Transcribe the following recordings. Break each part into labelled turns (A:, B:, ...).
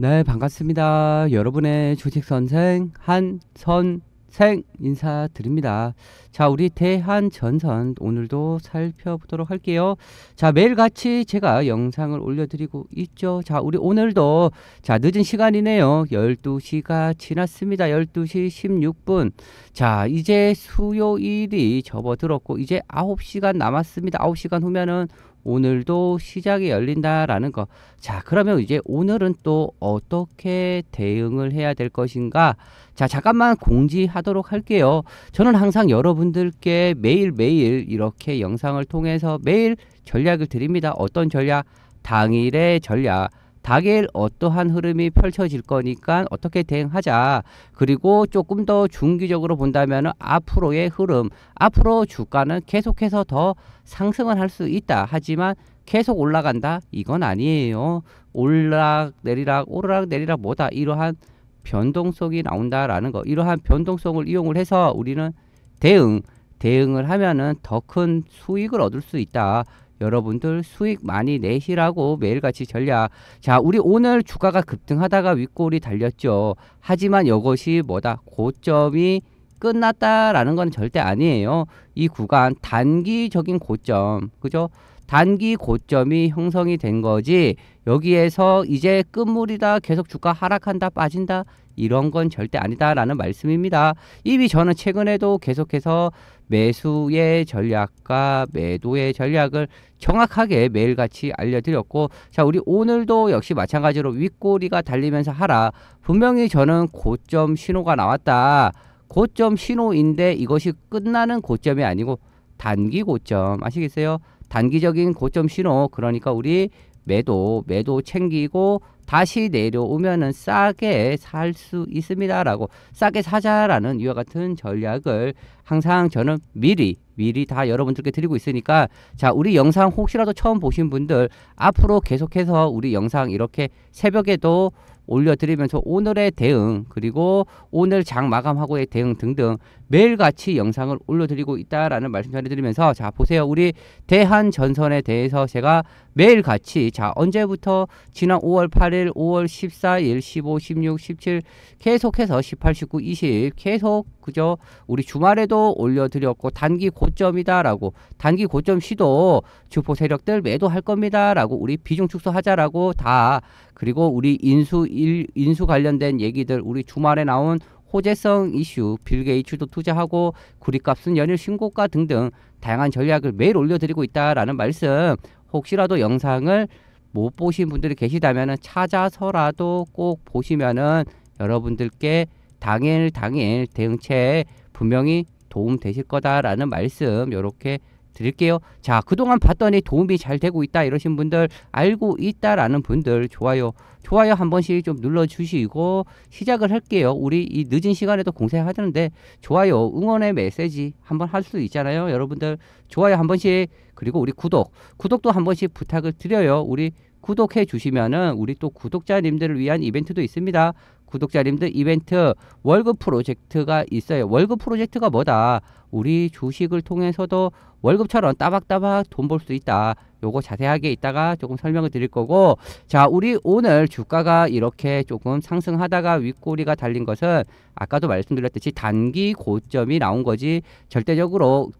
A: 네, 반갑습니다. 여러분의 주식 선생 한 선생 인사드립니다. 자, 우리 대한 전선 오늘도 살펴보도록 할게요. 자, 매일 같이 제가 영상을 올려드리고 있죠. 자, 우리 오늘도 자, 늦은 시간이네요. 12시가 지났습니다. 12시 16분. 자, 이제 수요일이 접어들었고 이제 9시간 남았습니다. 9시간 후면은 오늘도 시작이 열린다라는 거. 자, 그러면 이제 오늘은 또 어떻게 대응을 해야 될 것인가? 자, 잠깐만 공지하도록 할게요. 저는 항상 여러분들께 매일매일 이렇게 영상을 통해서 매일 전략을 드립니다. 어떤 전략? 당일의 전략. 당일 어떠한 흐름이 펼쳐질 거니까 어떻게 대응하자. 그리고 조금 더 중기적으로 본다면 앞으로의 흐름, 앞으로 주가는 계속해서 더 상승을 할 수 있다. 하지만 계속 올라간다? 이건 아니에요. 올락 내리락 오르락 내리락 뭐다 이러한 변동성이 나온다라는 거. 이러한 변동성을 이용을 해서 우리는 대응 대응을 하면은 더 큰 수익을 얻을 수 있다. 여러분들 수익 많이 내시라고 매일같이 전략. 자, 우리 오늘 주가가 급등하다가 윗골이 달렸죠. 하지만 이것이 뭐다? 고점이 끝났다라는 건 절대 아니에요. 이 구간 단기적인 고점. 그죠? 단기 고점이 형성이 된 거지. 여기에서 이제 끝물이다. 계속 주가 하락한다. 빠진다. 이런 건 절대 아니다라는 말씀입니다. 이미 저는 최근에도 계속해서 매수의 전략과 매도의 전략을 정확하게 매일같이 알려드렸고 자 우리 오늘도 역시 마찬가지로 윗꼬리가 달리면서 하라. 분명히 저는 고점 신호가 나왔다. 고점 신호인데 이것이 끝나는 고점이 아니고 단기 고점. 아시겠어요? 단기적인 고점 신호. 그러니까 우리 매도 매도 챙기고 다시 내려오면은 싸게 살 수 있습니다라고 싸게 사자라는 이와 같은 전략을 항상 저는 미리 미리 다 여러분들께 드리고 있으니까 자 우리 영상 혹시라도 처음 보신 분들 앞으로 계속해서 우리 영상 이렇게 새벽에도 올려드리면서 오늘의 대응 그리고 오늘 장 마감하고의 대응 등등 매일같이 영상을 올려드리고 있다라는 말씀 전해드리면서 자 보세요. 우리 대한 전선에 대해서 제가 매일같이 자 언제부터 지난 5월 8일 5월 14일 15 16 17 계속해서 18 19 20 계속 그죠 우리 주말에도 올려드렸고 단기 고점이다 라고 단기 고점 시도 주포 세력들 매도할 겁니다 라고 우리 비중 축소하자라고 다 그리고 우리 인수 일, 인수 관련된 얘기들 우리 주말에 나온 호재성 이슈, 빌 게이츠도 투자하고 구리값은 연일 신고가 등등 다양한 전략을 매일 올려드리고 있다라는 말씀. 혹시라도 영상을 못 보신 분들이 계시다면 찾아서라도 꼭 보시면은 여러분들께 당일 당일 대응책 분명히 도움 되실 거다라는 말씀 이렇게 드릴게요. 자, 그동안 봤더니 도움이 잘 되고 있다 이러신 분들 알고 있다라는 분들 좋아요. 좋아요 한 번씩 좀 눌러 주시고 시작을 할게요. 우리 이 늦은 시간에도 공세하는데 좋아요, 응원의 메시지 한번 할 수 있잖아요. 여러분들 좋아요 한 번씩 그리고 우리 구독, 구독도 한 번씩 부탁을 드려요. 우리 구독해 주시면은 우리 또 구독자님들을 위한 이벤트도 있습니다. 구독자님들 이벤트 월급 프로젝트가 있어요. 월급 프로젝트가 뭐다? 우리 주식을 통해서도 월급처럼 따박따박 돈 벌 수 있다. 요거 자세하게 이따가 조금 설명을 드릴 거고 자 우리 오늘 주가가 이렇게 조금 상승하다가 윗꼬리가 달린 것은 아까도 말씀드렸듯이 단기 고점이 나온 거지 절대적으로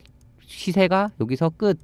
A: 시세가 여기서 끝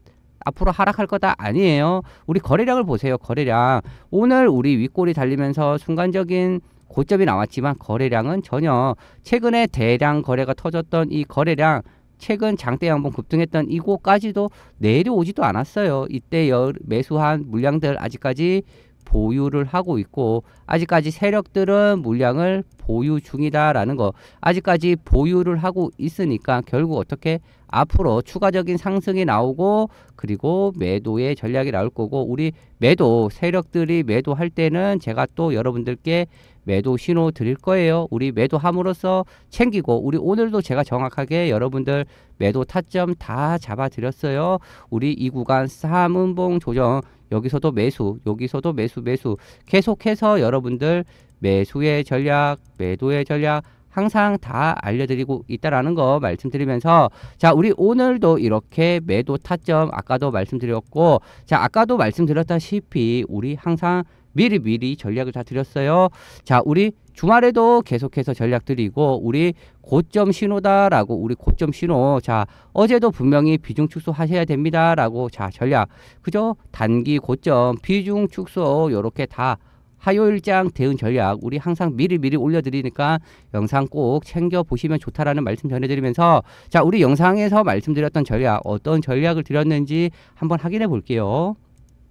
A: 앞으로 하락할 거다 아니에요. 우리 거래량을 보세요. 거래량 오늘 우리 윗꼬리 달리면서 순간적인 고점이 나왔지만 거래량은 전혀 최근에 대량 거래가 터졌던 이 거래량 최근 장대 양봉 급등했던 이곳까지도 내려오지도 않았어요. 이때 매수한 물량들 아직까지 보유를 하고 있고 아직까지 세력들은 물량을 보유 중이다라는 거 아직까지 보유를 하고 있으니까 결국 어떻게 앞으로 추가적인 상승이 나오고 그리고 매도의 전략이 나올 거고 우리 매도 세력들이 매도할 때는 제가 또 여러분들께 매도 신호 드릴 거예요. 우리 매도함으로써 챙기고 우리 오늘도 제가 정확하게 여러분들 매도 타점 다 잡아 드렸어요. 우리 이 구간 3운봉 조정 여기서도 매수 여기서도 매수 매수 계속해서 여러분들 매수의 전략 매도의 전략 항상 다 알려드리고 있다라는 거 말씀드리면서 자 우리 오늘도 이렇게 매도 타점 아까도 말씀드렸고 자 아까도 말씀드렸다시피 우리 항상 미리 미리 전략을 다 드렸어요. 자, 우리 주말에도 계속해서 전략 드리고 우리 고점 신호다라고 우리 고점 신호 자 어제도 분명히 비중 축소 하셔야 됩니다라고 자 전략 그죠 단기 고점 비중 축소 요렇게 다 화요일장 대응 전략 우리 항상 미리 미리 올려드리니까 영상 꼭 챙겨 보시면 좋다라는 말씀 전해드리면서 자 우리 영상에서 말씀드렸던 전략 어떤 전략을 드렸는지 한번 확인해 볼게요.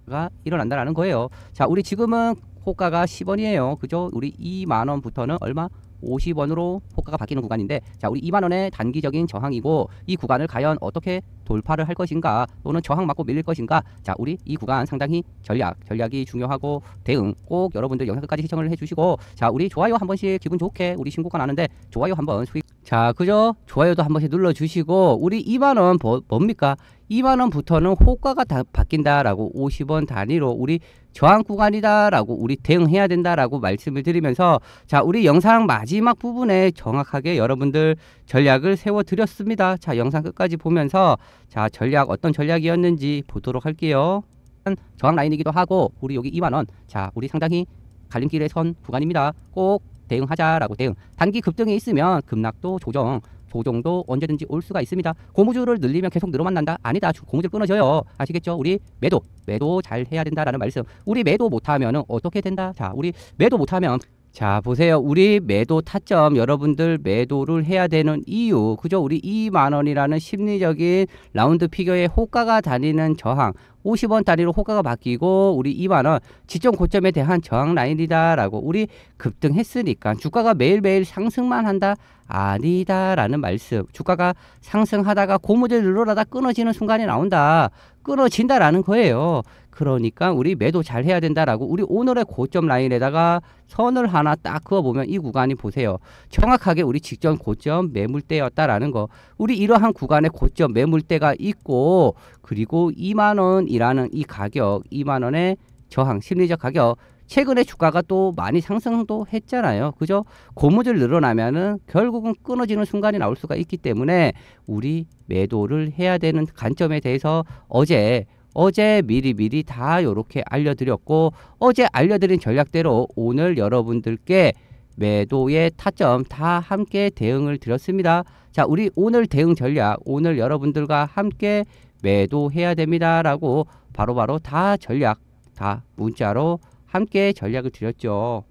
A: 가 일어난다라는 거예요. 자 우리 지금은 호가가 10원이에요. 그죠? 우리 2만 원부터는 얼마? 50원으로 호가가 바뀌는 구간인데 자 우리 2만 원의 단기적인 저항이고 이 구간을 과연 어떻게 돌파를 할 것인가 또는 저항 맞고 밀릴 것인가 자 우리 이 구간 상당히 전략 전략이 중요하고 대응 꼭 여러분들 영상 끝까지 시청을 해 주시고 자 우리 좋아요 한 번씩 기분 좋게 우리 신고가 나는데 좋아요 한번 수익 자 그죠 좋아요도 한 번씩 눌러 주시고 우리 2만원 뭐, 뭡니까 2만 원부터는 호가가 다 바뀐다라고 50원 단위로 우리 저항 구간이다라고 우리 대응해야 된다라고 말씀을 드리면서 자 우리 영상 마지막 부분에 정확하게 여러분들 전략을 세워 드렸습니다. 자 영상 끝까지 보면서 자 전략 어떤 전략이었는지 보도록 할게요. 저항 라인이기도 하고 우리 여기 2만 원. 자 우리 상당히 갈림길의 선 구간입니다. 꼭 대응하자라고 대응. 단기 급등이 있으면 급락도 조정 조정도 언제든지 올 수가 있습니다. 고무줄을 늘리면 계속 늘어만 난다? 아니다. 고무줄 끊어져요. 아시겠죠? 우리 매도, 매도 잘 해야 된다라는 말씀. 우리 매도 못하면 어떻게 된다? 자, 우리 매도 못하면 자 보세요 우리 매도 타점 여러분들 매도를 해야 되는 이유 그죠 우리 2만원이라는 심리적인 라운드 피겨의 호가가 다니는 저항 50원 단위로 호가가 바뀌고 우리 2만원 지점 고점에 대한 저항 라인이다라고 우리 급등했으니까 주가가 매일매일 상승만 한다? 아니다라는 말씀. 주가가 상승하다가 고무줄 늘어나다 끊어지는 순간이 나온다. 끊어진다라는 거예요 그러니까 우리 매도 잘 해야 된다라고 우리 오늘의 고점 라인에다가 선을 하나 딱 그어 보면 이 구간이 보세요. 정확하게 우리 직전 고점 매물대였다라는 거. 우리 이러한 구간에 고점 매물대가 있고 그리고 2만 원이라는 이 가격, 2만 원의 저항 심리적 가격 최근에 주가가 또 많이 상승도 했잖아요. 그죠? 고무줄 늘어나면은 결국은 끊어지는 순간이 나올 수가 있기 때문에 우리 매도를 해야 되는 관점에 대해서 어제 어제 미리미리 다 이렇게 알려드렸고 어제 알려드린 전략대로 오늘 여러분들께 매도의 타점 다 함께 대응을 드렸습니다. 자, 우리 오늘 대응 전략 오늘 여러분들과 함께 매도해야 됩니다 라고 바로바로 다 전략 다 문자로 함께 전략을 드렸죠.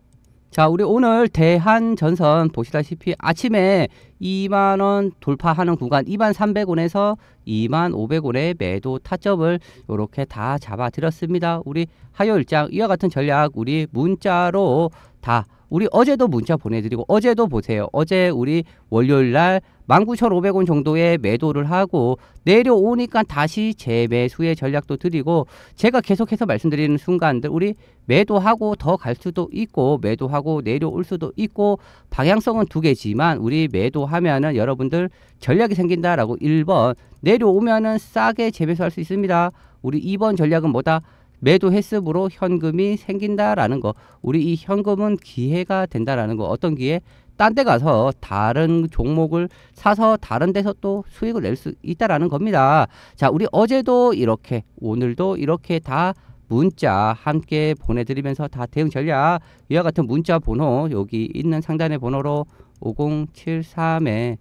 A: 자, 우리 오늘 대한전선 보시다시피 아침에 2만원 돌파하는 구간 2만 300원에서 2만 500원의 매도 타점을 이렇게 다 잡아 드렸습니다. 우리 화요일장 이와 같은 전략 우리 문자로 다 우리 어제도 문자 보내드리고 어제도 보세요. 어제 우리 월요일 날 19,500원 정도의 매도를 하고 내려오니까 다시 재매수의 전략도 드리고 제가 계속해서 말씀드리는 순간들 우리 매도하고 더 갈 수도 있고 매도하고 내려올 수도 있고 방향성은 두 개지만 우리 매도하면은 여러분들 전략이 생긴다라고 1번 내려오면은 싸게 재매수할 수 있습니다. 우리 2번 전략은 뭐다? 매도 횟습으로 현금이 생긴다라는 거. 우리 이 현금은 기회가 된다라는 거. 어떤 기회? 딴 데 가서 다른 종목을 사서 다른 데서 또 수익을 낼 수 있다라는 겁니다. 자, 우리 어제도 이렇게 오늘도 이렇게 다 문자 함께 보내드리면서 다 대응 전략 이와 같은 문자 번호 여기 있는 상단의 번호로 5073에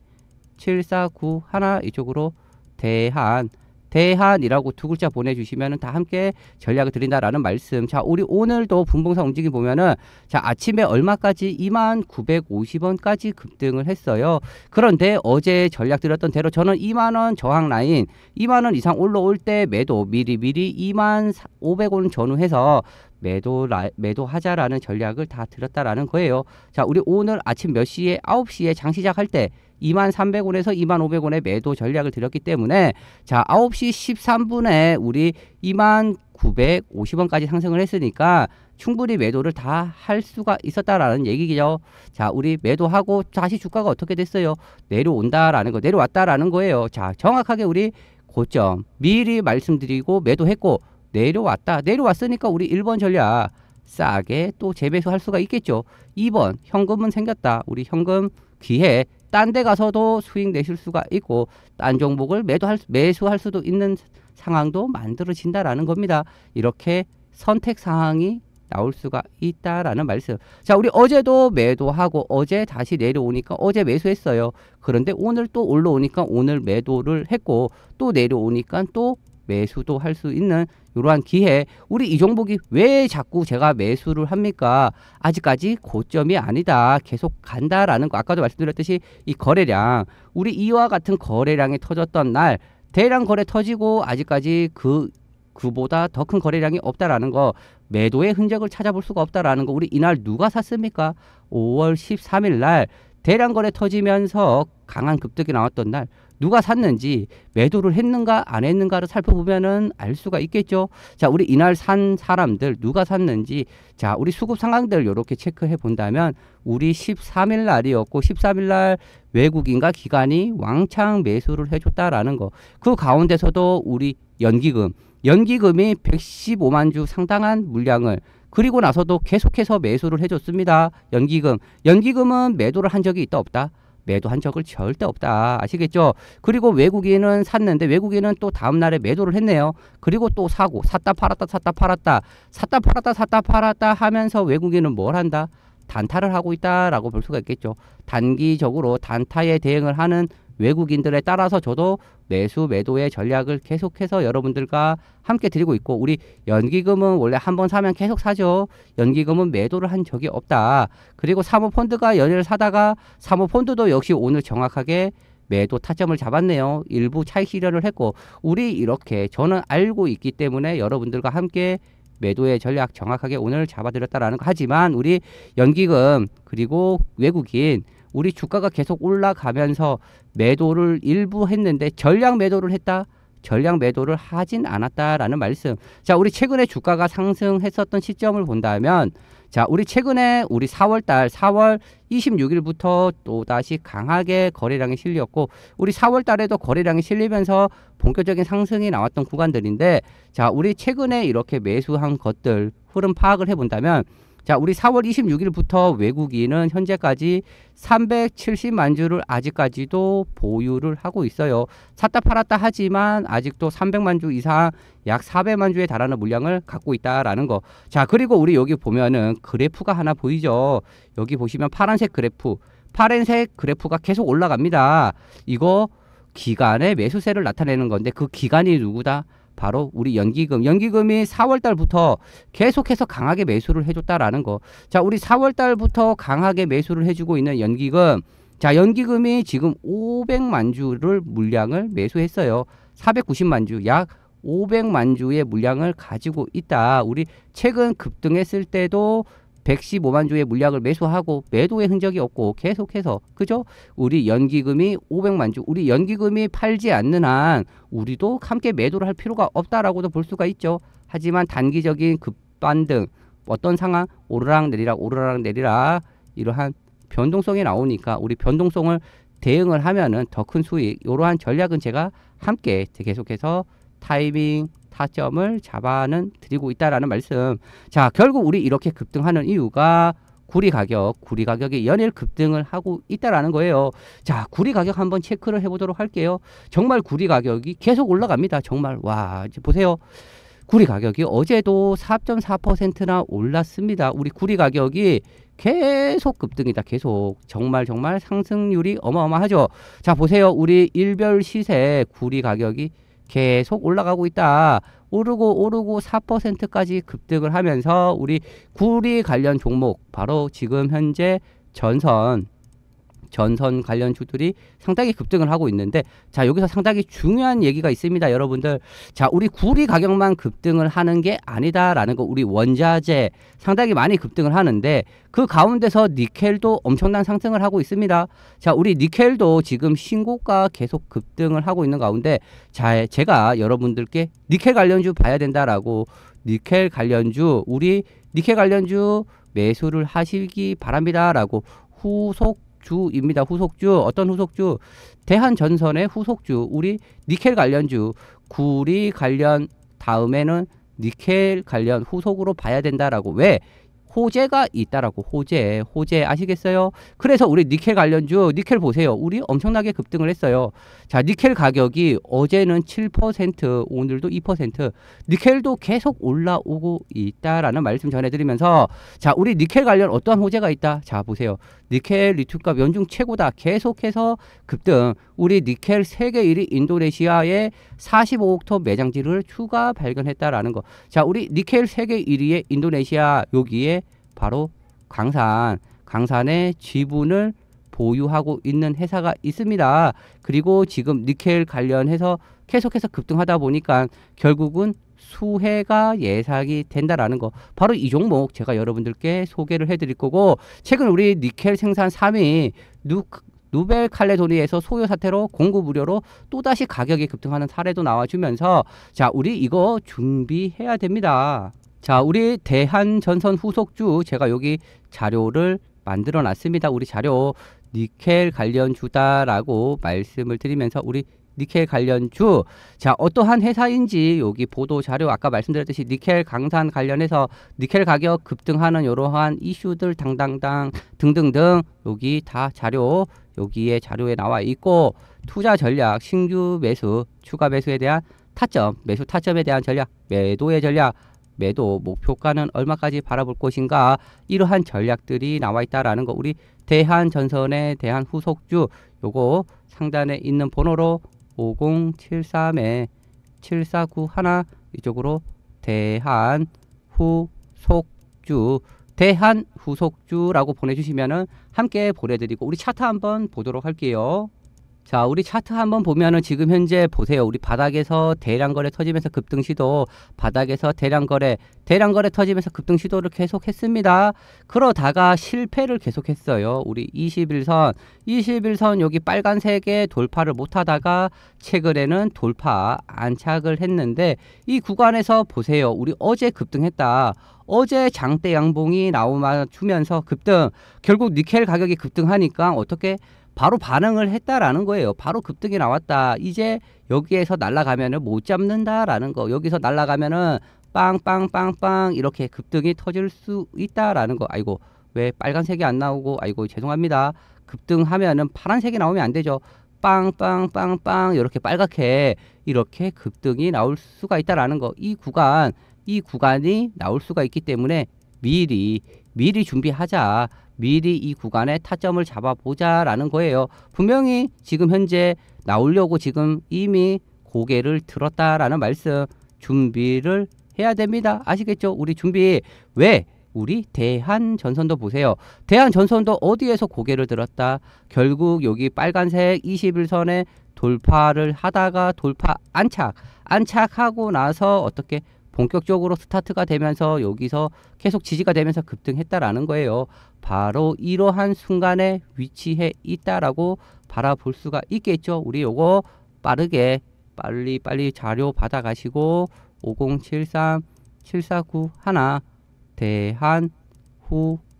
A: 7491 이쪽으로 대한 대한이라고 두 글자 보내주시면 다 함께 전략을 드린다라는 말씀. 자, 우리 오늘도 분봉상 움직임 보면은 자, 아침에 얼마까지 2만 950원까지 급등을 했어요. 그런데 어제 전략 드렸던 대로 저는 2만 원 저항 라인 2만 원 이상 올라올 때 매도 미리 미리 2만 500원 전후해서 매도 라, 매도하자라는 전략을 다 드렸다라는 거예요. 자, 우리 오늘 아침 몇 시에 9시에 장 시작할 때 2만 300원에서 2만 500원의 매도 전략을 드렸기 때문에 자 9시 13분에 우리 2만 950원까지 상승을 했으니까 충분히 매도를 다 할 수가 있었다라는 얘기죠. 자, 우리 매도하고 다시 주가가 어떻게 됐어요? 내려온다라는 거, 내려왔다라는 거예요. 자, 정확하게 우리 고점 미리 말씀드리고 매도했고 내려왔다. 내려왔으니까 우리 1번 전략 싸게 또 재매수할 수가 있겠죠. 2번 현금은 생겼다. 우리 현금 기회 딴 데 가서도 수익 내실 수가 있고 딴 종목을 매도할 매수할 수도 있는 상황도 만들어진다라는 겁니다. 이렇게 선택 상황이 나올 수가 있다라는 말씀. 자, 우리 어제도 매도하고 어제 다시 내려오니까 어제 매수했어요. 그런데 오늘 또 올라오니까 오늘 매도를 했고 또 내려오니까 또 매수도 할 수 있는 이러한 기회. 우리 이종복이 왜 자꾸 제가 매수를 합니까? 아직까지 고점이 아니다. 계속 간다라는 거. 아까도 말씀드렸듯이 이 거래량, 우리 이와 같은 거래량이 터졌던 날 대량 거래 터지고 아직까지 그 그보다 더 큰 거래량이 없다라는 거 매도의 흔적을 찾아볼 수가 없다라는 거 우리 이날 누가 샀습니까? 5월 13일 날 대량 거래 터지면서 강한 급등이 나왔던 날 누가 샀는지 매도를 했는가 안 했는가를 살펴보면은 알 수가 있겠죠. 자, 우리 이날 산 사람들 누가 샀는지 자, 우리 수급 상황들 이렇게 체크해 본다면 우리 13일 날이었고 13일 날 외국인과 기관이 왕창 매수를 해 줬다라는 거. 그 가운데서도 우리 연기금, 연기금이 115만 주 상당한 물량을 그리고 나서도 계속해서 매수를 해줬습니다. 연기금, 연기금은 매도를 한 적이 있다 없다. 매도한 적을 절대 없다. 아시겠죠? 그리고 외국인은 샀는데 외국인은 또 다음 날에 매도를 했네요. 그리고 또 사고 샀다 팔았다 샀다 팔았다 샀다 팔았다 샀다 팔았다 하면서 외국인은 뭘 한다? 단타를 하고 있다라고 볼 수가 있겠죠. 단기적으로 단타에 대응을 하는 외국인들에 따라서 저도 매수 매도의 전략을 계속해서 여러분들과 함께 드리고 있고 우리 연기금은 원래 한 번 사면 계속 사죠. 연기금은 매도를 한 적이 없다. 그리고 사모펀드가 연일 사다가 사모펀드도 역시 오늘 정확하게 매도 타점을 잡았네요. 일부 차익 실현을 했고 우리 이렇게 저는 알고 있기 때문에 여러분들과 함께 매도의 전략 정확하게 오늘 잡아드렸다라는 거 하지만 우리 연기금 그리고 외국인 우리 주가가 계속 올라가면서 매도를 일부 했는데 전량 매도를 했다. 전량 매도를 하진 않았다라는 말씀. 자, 우리 최근에 주가가 상승했었던 시점을 본다면 자, 우리 최근에 우리 4월 달 4월 26일부터 또 다시 강하게 거래량이 실렸고 우리 4월 달에도 거래량이 실리면서 본격적인 상승이 나왔던 구간들인데 자, 우리 최근에 이렇게 매수한 것들 흐름 파악을 해 본다면 자, 우리 4월 26일부터 외국인은 현재까지 370만 주를 아직까지도 보유를 하고 있어요. 샀다 팔았다 하지만 아직도 300만 주 이상 약 400만 주에 달하는 물량을 갖고 있다라는 거. 자, 그리고 우리 여기 보면은 그래프가 하나 보이죠. 여기 보시면 파란색 그래프, 파란색 그래프가 계속 올라갑니다. 이거 기간의 매수세를 나타내는 건데 그 기간이 누구다? 바로 우리 연기금. 연기금이 4월 달부터 계속해서 강하게 매수를 해줬다라는 거. 자, 우리 4월 달부터 강하게 매수를 해주고 있는 연기금. 자, 연기금이 지금 500만 주를 물량을 매수했어요. 490만 주, 약 500만 주의 물량을 가지고 있다. 우리 최근 급등했을 때도 115만 주의 물량을 매수하고 매도의 흔적이 없고 계속해서 그죠? 우리 연기금이 500만 주, 우리 연기금이 팔지 않는 한 우리도 함께 매도를 할 필요가 없다라고도 볼 수가 있죠. 하지만 단기적인 급반등 어떤 상황 오르락 내리락 오르락 내리락 이러한 변동성이 나오니까 우리 변동성을 대응을 하면은 더 큰 수익 이러한 전략은 제가 함께 계속해서 타이밍 타점을 잡아는 드리고 있다라는 말씀. 자, 결국 우리 이렇게 급등하는 이유가 구리 가격, 구리 가격이 연일 급등을 하고 있다라는 거예요. 자, 구리 가격 한번 체크를 해보도록 할게요. 정말 구리 가격이 계속 올라갑니다. 정말 와, 이제 보세요. 구리 가격이 어제도 4.4%나 올랐습니다. 우리 구리 가격이 계속 급등이다. 계속 정말 정말 상승률이 어마어마하죠. 자, 보세요. 우리 일별 시세 구리 가격이 계속 올라가고 있다. 오르고 오르고 4%까지 급등을 하면서 우리 구리 관련 종목 바로 지금 현재 전선 전선 관련 주들이 상당히 급등을 하고 있는데 자 여기서 상당히 중요한 얘기가 있습니다 여러분들. 자 우리 구리 가격만 급등을 하는 게 아니다라는 거 우리 원자재 상당히 많이 급등을 하는데 그 가운데서 니켈도 엄청난 상승을 하고 있습니다. 자 우리 니켈도 지금 신고가 계속 급등을 하고 있는 가운데 자 제가 여러분들께 니켈 관련주 봐야 된다라고 니켈 관련주 우리 니켈 관련주 매수를 하시기 바랍니다라고 후속 주입니다. 후속주 어떤 후속주? 대한전선의 후속주 우리 니켈 관련주 구리 관련 다음에는 니켈 관련 후속으로 봐야 된다라고 왜 호재가 있다라고 호재 호재 아시겠어요? 그래서 우리 니켈 관련주 니켈 보세요. 우리 엄청나게 급등을 했어요. 자 니켈 가격이 어제는 7% 오늘도 2% 니켈도 계속 올라오고 있다라는 말씀 전해드리면서 자 우리 니켈 관련 어떠한 호재가 있다. 자 보세요. 니켈 리튬값 연중 최고다. 계속해서 급등. 우리 니켈 세계 1위 인도네시아의 45억 톤 매장지를 추가 발견했다라는 거. 자 우리 니켈 세계 1위의 인도네시아 여기에 바로 강산 강산의 지분을 보유하고 있는 회사가 있습니다. 그리고 지금 니켈 관련해서 계속해서 급등하다 보니까 결국은 수혜가 예상이 된다라는 거 바로 이 종목 제가 여러분들께 소개를 해드릴 거고 최근 우리 니켈 생산 3위 누 누벨 칼레도니에서 소요 사태로 공급 우려로 또다시 가격이 급등하는 사례도 나와주면서 자 우리 이거 준비해야 됩니다. 자 우리 대한전선 후속주 제가 여기 자료를 만들어 놨습니다. 우리 자료 니켈 관련주다라고 말씀을 드리면서 우리 니켈 관련주 자 어떠한 회사인지 여기 보도 자료 아까 말씀드렸듯이 니켈 강산 관련해서 니켈 가격 급등하는 이러한 이슈들 당당당 등등등 여기 다 자료 여기에 자료에 나와 있고 투자 전략 신규 매수 추가 매수에 대한 타점 매수 타점에 대한 전략 매도의 전략 매도 목표가는 얼마까지 바라볼 것인가 이러한 전략들이 나와 있다라는 거 우리 대한전선에 대한 후속주 요거 상단에 있는 번호로 5073에 7491 이쪽으로 대한 후속주 대한 후속주라고 보내주시면은 함께 보내드리고 우리 차트 한번 보도록 할게요. 자, 우리 차트 한번 보면은 지금 현재 보세요. 우리 바닥에서 대량 거래 터지면서 급등 시도, 바닥에서 대량 거래, 대량 거래 터지면서 급등 시도를 계속 했습니다. 그러다가 실패를 계속 했어요. 우리 21선, 21선 여기 빨간색에 돌파를 못 하다가 최근에는 돌파 안착을 했는데 이 구간에서 보세요. 우리 어제 급등했다. 어제 장대 양봉이 나오면서 급등, 결국 니켈 가격이 급등하니까 어떻게 바로 반응을 했다라는 거예요. 바로 급등이 나왔다. 이제 여기에서 날아가면은 못 잡는다라는 거. 여기서 날아가면은 빵빵빵빵 이렇게 급등이 터질 수 있다라는 거. 아이고 왜 빨간색이 안 나오고 아이고 죄송합니다. 급등하면은 파란색이 나오면 안 되죠. 빵빵빵빵 이렇게 빨갛게 이렇게 급등이 나올 수가 있다라는 거. 이 구간 이 구간이 나올 수가 있기 때문에 미리 미리 준비하자. 미리 이 구간에 타점을 잡아보자 라는 거예요. 분명히 지금 현재 나오려고 지금 이미 고개를 들었다라는 말씀 준비를 해야 됩니다. 아시겠죠? 우리 준비 왜? 우리 대한 전선도 보세요. 대한 전선도 어디에서 고개를 들었다? 결국 여기 빨간색 21선에 돌파를 하다가 돌파 안착, 안착하고 나서 어떻게 본격적으로 스타트가 되면서 여기서 계속 지지가 되면서 급등했다라는 거예요. 바로 이러한 순간에 위치해 있다라고 바라볼 수가 있겠죠. 우리 요거 빠르게 빨리 빨리 자료 받아가시고 5073 749 하나 대한 후속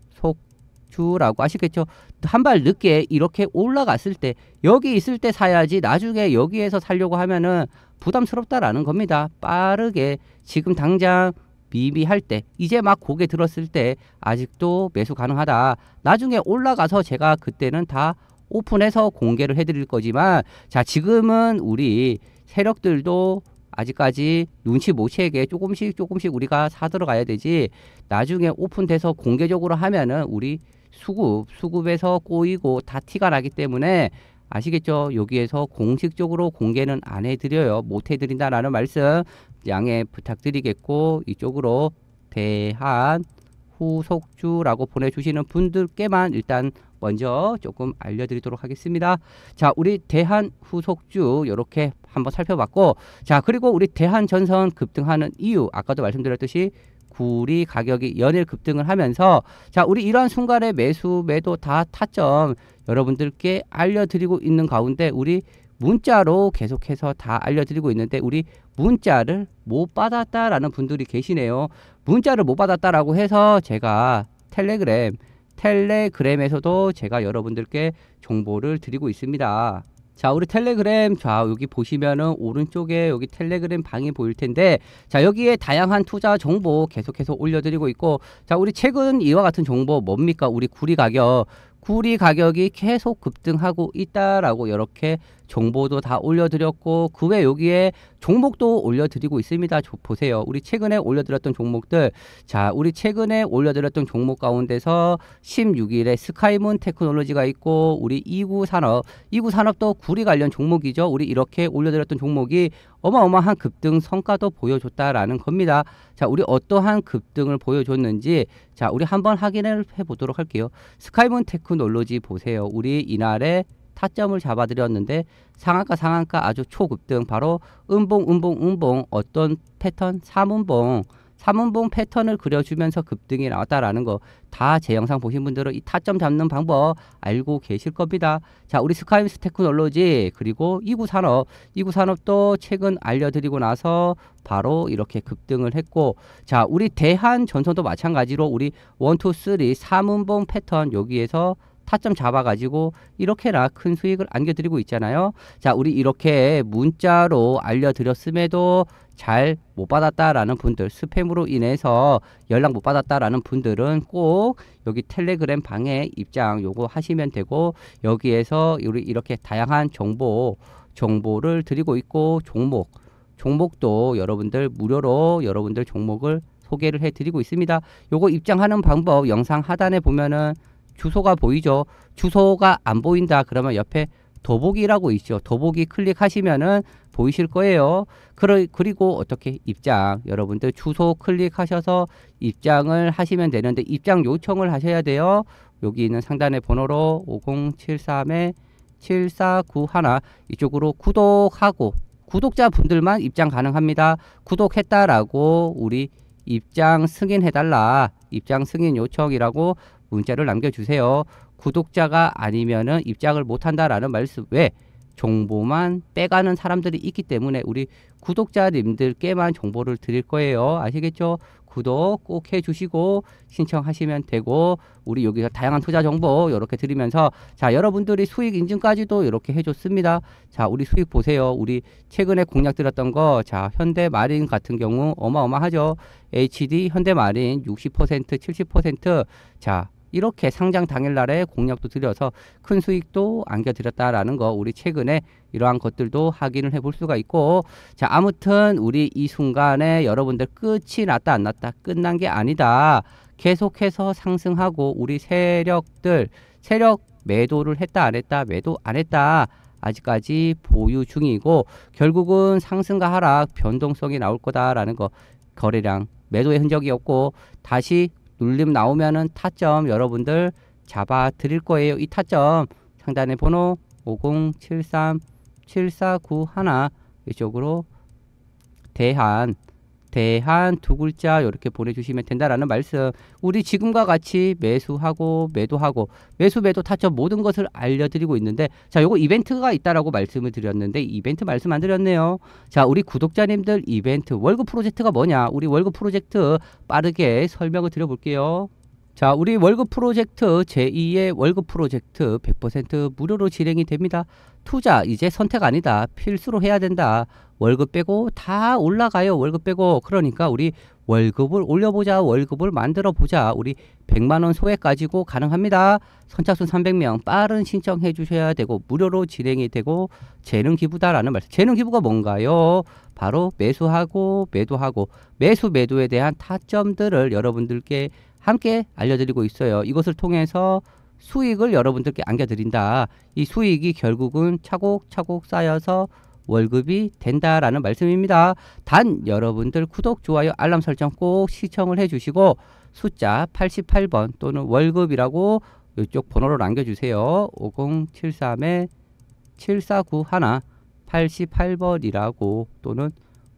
A: 주라고 아시겠죠? 한 발 늦게 이렇게 올라갔을 때 여기 있을 때 사야지 나중에 여기에서 살려고 하면은 부담스럽다라는 겁니다. 빠르게 지금 당장 미미할 때 이제 막 고개 들었을 때 아직도 매수 가능하다. 나중에 올라가서 제가 그때는 다 오픈해서 공개를 해드릴 거지만 자 지금은 우리 세력들도 아직까지 눈치 못 채게 조금씩 조금씩 우리가 사 들어가야 되지 나중에 오픈돼서 공개적으로 하면은 우리 수급 수급에서 꼬이고 다 티가 나기 때문에 아시겠죠? 여기에서 공식적으로 공개는 안 해드려요. 못 해드린다라는 말씀 양해 부탁드리겠고 이쪽으로 대한 후속주라고 보내주시는 분들께만 일단 먼저 조금 알려드리도록 하겠습니다. 자, 우리 대한 후속주 이렇게 한번 살펴봤고, 자 그리고 우리 대한 전선 급등하는 이유 아까도 말씀드렸듯이 구리 가격이 연일 급등을 하면서 자 우리 이러한 순간에 매수 매도 다 타점 여러분들께 알려드리고 있는 가운데 우리 문자로 계속해서 다 알려드리고 있는데 우리 문자를 못 받았다라는 분들이 계시네요. 문자를 못 받았다라고 해서 제가 텔레그램 텔레그램에서도 제가 여러분들께 정보를 드리고 있습니다. 자, 우리 텔레그램, 자, 여기 보시면은 오른쪽에 여기 텔레그램 방이 보일 텐데, 자, 여기에 다양한 투자 정보 계속해서 올려드리고 있고, 자, 우리 최근 이와 같은 정보 뭡니까? 우리 구리 가격. 구리 가격이 계속 급등하고 있다라고 이렇게 정보도 다 올려드렸고 그 외 여기에 종목도 올려드리고 있습니다. 보세요. 우리 최근에 올려드렸던 종목들 자 우리 최근에 올려드렸던 종목 가운데서 16일에 스카이문 테크놀로지가 있고 우리 이구 산업 이구 산업도 구리 관련 종목이죠. 우리 이렇게 올려드렸던 종목이 어마어마한 급등 성과도 보여줬다라는 겁니다. 자 우리 어떠한 급등을 보여줬는지 자 우리 한번 확인을 해보도록 할게요. 스카이문 테크놀로지 보세요. 우리 이날에 타점을 잡아드렸는데 상한가 상한가 아주 초급등. 바로 음봉 음봉 음봉 어떤 패턴? 삼음봉. 삼음봉 패턴을 그려주면서 급등이 나왔다라는 거 다 제 영상 보신 분들은 이 타점 잡는 방법 알고 계실 겁니다. 자 우리 스카이문스테크놀로지 그리고 이구산업. 이구산업도 최근 알려드리고 나서 바로 이렇게 급등을 했고 자 우리 대한전선도 마찬가지로 우리 one two three 삼음봉 패턴 여기에서 타점 잡아가지고 이렇게나 큰 수익을 안겨드리고 있잖아요. 자, 우리 이렇게 문자로 알려드렸음에도 잘 못 받았다라는 분들, 스팸으로 인해서 연락 못 받았다라는 분들은 꼭 여기 텔레그램 방에 입장 요거 하시면 되고 여기에서 우리 이렇게 다양한 정보, 정보를 드리고 있고 종목, 종목도 여러분들 무료로 여러분들 종목을 소개를 해드리고 있습니다. 요거 입장하는 방법 영상 하단에 보면은 주소가 보이죠. 주소가 안 보인다 그러면 옆에 더보기라고 있죠. 더보기 클릭하시면은 보이실 거예요. 그리고 어떻게 입장 여러분들 주소 클릭하셔서 입장을 하시면 되는데 입장 요청을 하셔야 돼요. 여기 있는 상단의 번호로 5073에 7491 이쪽으로 구독하고 구독자 분들만 입장 가능합니다. 구독했다라고 우리 입장 승인해달라. 입장 승인 요청이라고 문자를 남겨주세요. 구독자가 아니면은 입장을 못한다라는 말씀 왜? 정보만 빼가는 사람들이 있기 때문에 우리 구독자님들께만 정보를 드릴 거예요. 아시겠죠? 구독 꼭 해주시고 신청하시면 되고 우리 여기서 다양한 투자 정보 이렇게 드리면서 자 여러분들이 수익 인증까지도 이렇게 해줬습니다. 자 우리 수익 보세요. 우리 최근에 공략 드렸던 거 자 현대마린 같은 경우 어마어마하죠. HD 현대마린 60% 70%자 이렇게 상장 당일날에 공략도 드려서 큰 수익도 안겨드렸다라는 거 우리 최근에 이러한 것들도 확인을 해볼 수가 있고. 자 아무튼 우리 이 순간에 여러분들 끝이 났다 안 났다 끝난 게 아니다. 계속해서 상승하고 우리 세력들 세력 매도를 했다 안 했다 매도 안 했다 아직까지 보유 중이고 결국은 상승과 하락 변동성이 나올 거다라는 거 거래량 매도의 흔적이 없고 다시 눌림 나오면은 타점 여러분들 잡아 드릴 거예요. 이 타점 상단의 번호 5073 7491 이쪽으로 대한 대한 두 글자 이렇게 보내주시면 된다라는 말씀. 우리 지금과 같이 매수하고 매도하고 매수 매도 타점 모든 것을 알려드리고 있는데 자 요거 이벤트가 있다라고 말씀을 드렸는데 이벤트 말씀 안 드렸네요. 자 우리 구독자님들 이벤트 월급 프로젝트가 뭐냐? 우리 월급 프로젝트 빠르게 설명을 드려볼게요. 자, 우리 월급 프로젝트 제2의 월급 프로젝트 100% 무료로 진행이 됩니다. 투자 이제 선택 아니다. 필수로 해야 된다. 월급 빼고 다 올라가요. 월급 빼고. 그러니까 우리 월급을 올려보자. 월급을 만들어 보자. 우리 100만 원 소액 가지고 가능합니다. 선착순 300명 빠른 신청해 주셔야 되고 무료로 진행이 되고 재능 기부다라는 말씀. 재능 기부가 뭔가요? 바로 매수하고 매도하고 매수 매도에 대한 타점들을 여러분들께 함께 알려드리고 있어요. 이것을 통해서 수익을 여러분들께 안겨드린다. 이 수익이 결국은 차곡차곡 쌓여서 월급이 된다라는 말씀입니다. 단 여러분들 구독, 좋아요, 알람 설정 꼭 시청을 해주시고 숫자 88번 또는 월급이라고 이쪽 번호로 남겨주세요. 5073에 7491 88번이라고 또는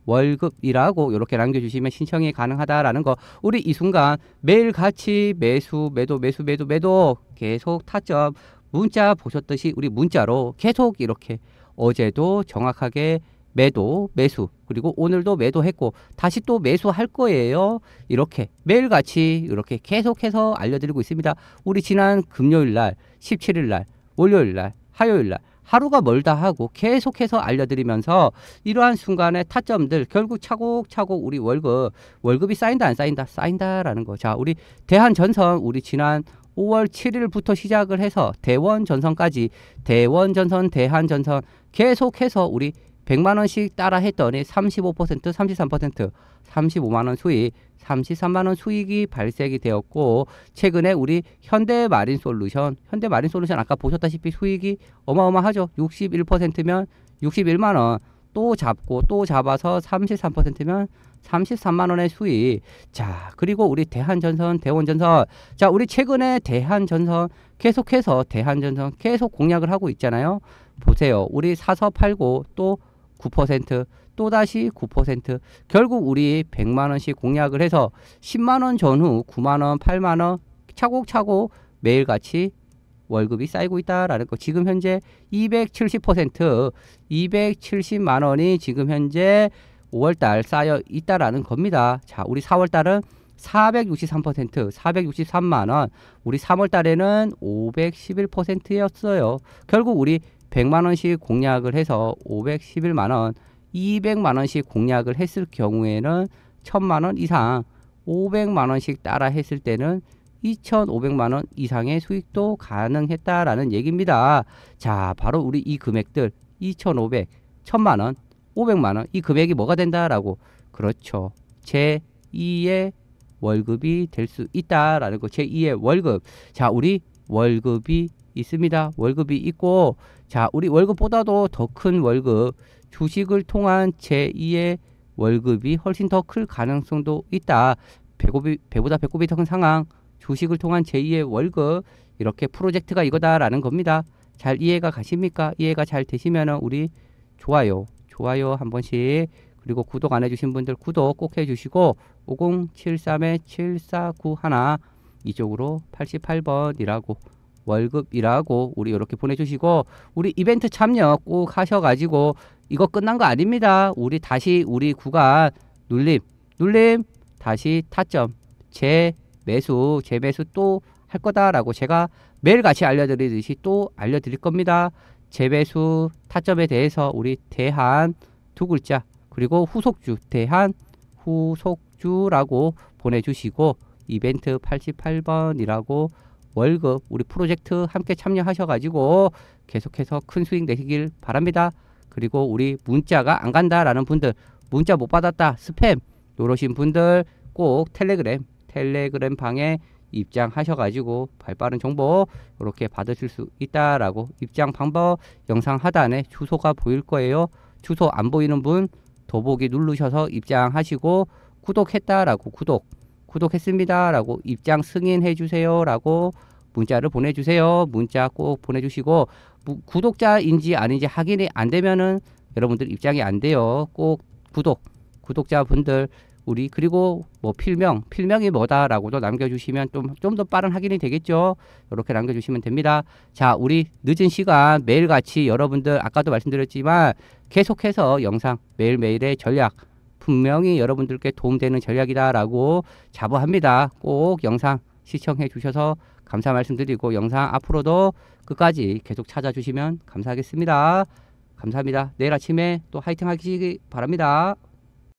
A: 월급이라고 이렇게 남겨주시면 신청이 가능하다라는 거 우리 이 순간 매일 같이 매수 매도 매수 매도 매도 계속 타점 문자 보셨듯이 우리 문자로 계속 이렇게 어제도 정확하게 매도 매수 그리고 오늘도 매도했고 다시 또 매수할 거예요 이렇게 매일같이 이렇게 계속해서 알려드리고 있습니다 우리 지난 금요일 날 17일 날 월요일 날 화요일 날 하루가 멀다 하고 계속해서 알려드리면서 이러한 순간의 타점들 결국 차곡차곡 우리 월급 월급이 쌓인다 안 쌓인다 쌓인다라는 거. 자 우리 대한전선 우리 지난 5월 7일부터 시작을 해서 대원 전선까지 대원 전선 대한 전선 계속해서 우리 100만 원씩 따라 했더니 35% 33% 35만 원 수익 33만 원 수익이 발생이 되었고 최근에 우리 현대 마린 솔루션 현대 마린 솔루션 아까 보셨다시피 수익이 어마어마하죠. 61%면 61만 원. 또 잡고 또 잡아서 33%면 33만 원의 수익. 자, 그리고 우리 대한전선, 대원전선. 자, 우리 최근에 대한전선 계속해서 대한전선 계속 공략을 하고 있잖아요. 보세요. 우리 사서 팔고 또 9%, 또다시 9%. 결국 우리 100만 원씩 공략을 해서 10만 원 전후 9만 원, 8만 원 차곡차곡 매일같이 월급이 쌓이고 있다라는 거. 지금 현재 270% 270만 원이 지금 현재 5월 달 쌓여 있다라는 겁니다. 자, 우리 4월 달은 463% 463만 원. 우리 3월 달에는 511%였어요. 결국 우리 100만 원씩 공략을 해서 511만 원, 200만 원씩 공략을 했을 경우에는 1000만 원 이상, 500만 원씩 따라 했을 때는 2,500만 원 이상의 수익도 가능했다라는 얘기입니다. 자, 바로 우리 이 금액들 2,500, 1,000만 원, 500만 원 이 금액이 뭐가 된다라고 그렇죠. 제 2의 월급이 될 수 있다라는 거. 제 2의 월급. 자, 우리 월급이 있습니다. 월급이 있고 자, 우리 월급보다도 더 큰 월급 주식을 통한 제 2의 월급이 훨씬 더 클 가능성도 있다. 배고비, 배보다 배꼽이 더 큰 상황 주식을 통한 제2의 월급 이렇게 프로젝트가 이거다라는 겁니다. 잘 이해가 가십니까? 이해가 잘 되시면 우리 좋아요, 좋아요 한 번씩 그리고 구독 안 해주신 분들 구독 꼭 해주시고 5073-7491 이쪽으로 88번이라고 월급이라고 우리 이렇게 보내주시고 우리 이벤트 참여 꼭 하셔가지고 이거 끝난 거 아닙니다. 우리 다시 우리 구간 눌림 눌림 다시 타점 재 매수 재매수 또 할 거다라고 제가 매일 같이 알려드리듯이 또 알려드릴 겁니다. 재매수 타점에 대해서 우리 대한 두 글자 그리고 후속주 대한 후속주라고 보내주시고 이벤트 88번이라고 월급 우리 프로젝트 함께 참여하셔가지고 계속해서 큰 수익 내시길 바랍니다. 그리고 우리 문자가 안 간다라는 분들 문자 못 받았다 스팸 누르신 분들 꼭 텔레그램 텔레그램 방에 입장하셔가지고 발빠른 정보 이렇게 받으실 수 있다라고 입장 방법 영상 하단에 주소가 보일 거예요. 주소 안 보이는 분 더보기 누르셔서 입장하시고 구독했다라고 구독 구독했습니다라고 입장 승인해 주세요라고 문자를 보내주세요. 문자 꼭 보내주시고 구독자인지 아닌지 확인이 안 되면은 여러분들 입장이 안 돼요. 꼭 구독 구독자분들 우리 그리고 뭐 필명 필명이 뭐다라고도 남겨주시면 좀 좀 더 빠른 확인이 되겠죠? 이렇게 남겨주시면 됩니다. 자 우리 늦은 시간 매일같이 여러분들 아까도 말씀드렸지만 계속해서 영상 매일매일의 전략 분명히 여러분들께 도움되는 전략이다 라고 자부합니다. 꼭 영상 시청해 주셔서 감사 말씀드리고 영상 앞으로도 끝까지 계속 찾아주시면 감사하겠습니다. 감사합니다. 내일 아침에 또 화이팅 하시기 바랍니다